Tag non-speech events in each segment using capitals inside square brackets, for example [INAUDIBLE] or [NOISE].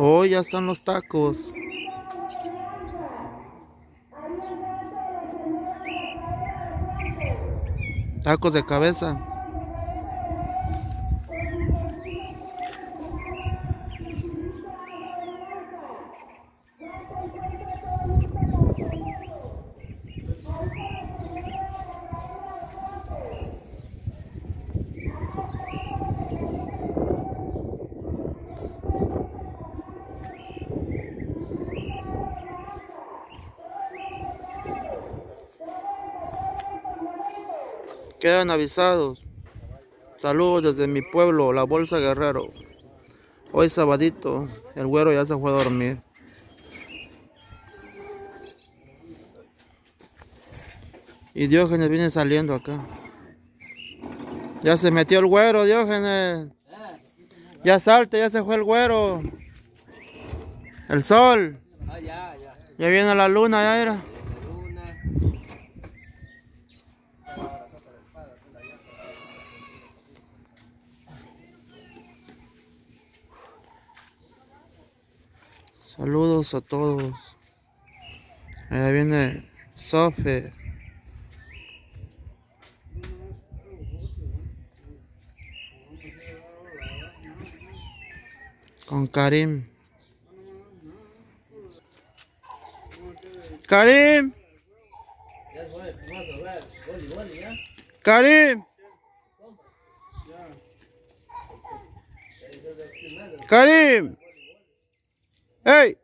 Oh, ya están los tacos. Tacos de cabeza. Quedan avisados. Saludos desde mi pueblo, la Bolsa Guerrero. Hoy sabadito, el güero ya se fue a dormir. Y Diógenes viene saliendo acá. Ya se metió el güero, Diógenes. Ya salte, ya se fue el güero. El sol. Ah, ya, viene la luna, ya era. Saludos a todos. Allá viene Sofe. Con Karim. Karim. Ya se fue, vamos a jugar voleibol ya. Karim. Karim. Hey.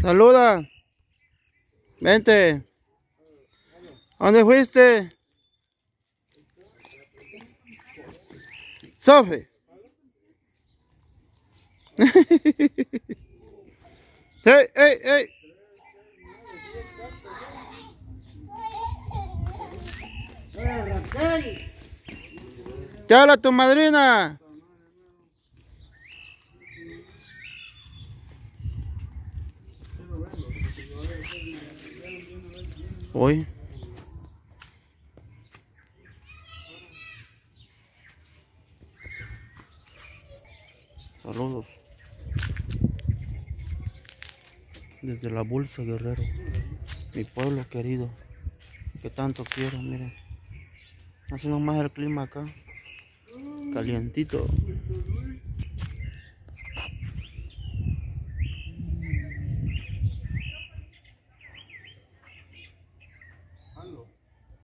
Saluda. Vente. ¿A ¿Dónde fuiste? Sofi. [LAUGHS] hey, hey, hey. ¿Qué habla tu madrina? Hoy. Saludos. Desde la Bolsa Guerrero. Mi pueblo querido. Que tanto quiero, miren. Hace nomás el clima acá. Calientito.